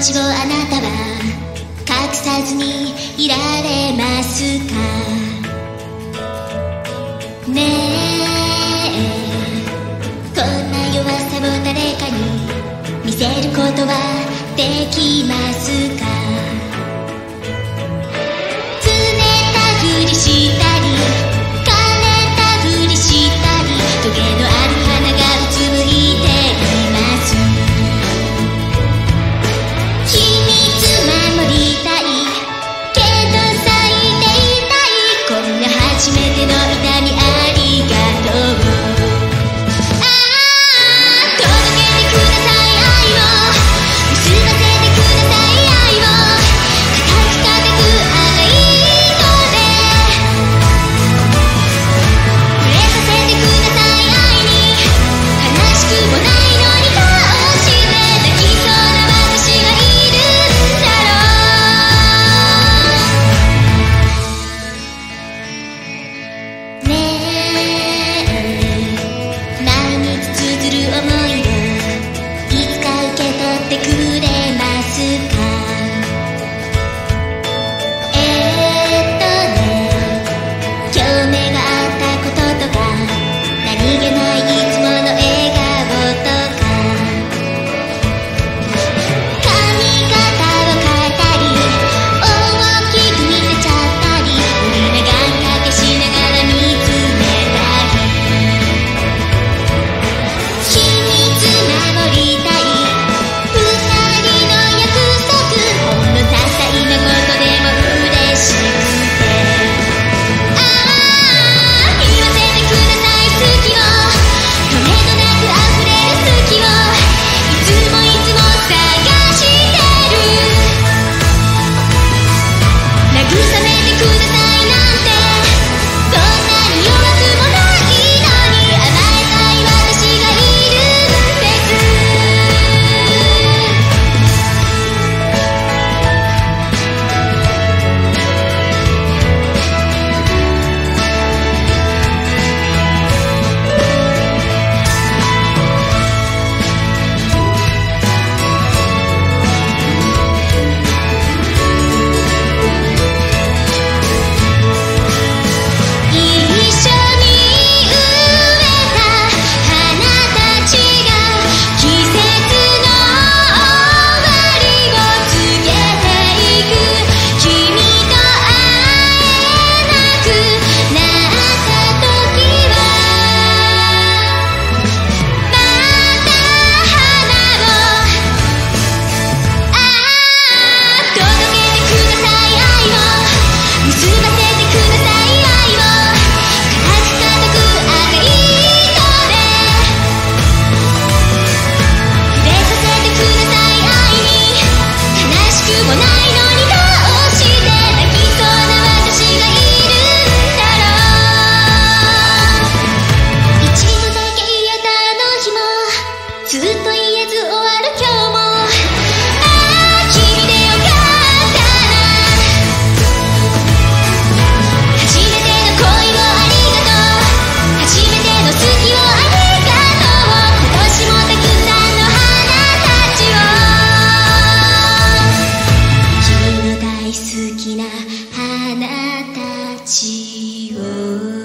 ちをあなたは隠さずにいられますか？ねえ。こんな弱さを誰かに見せることはできます Shiva.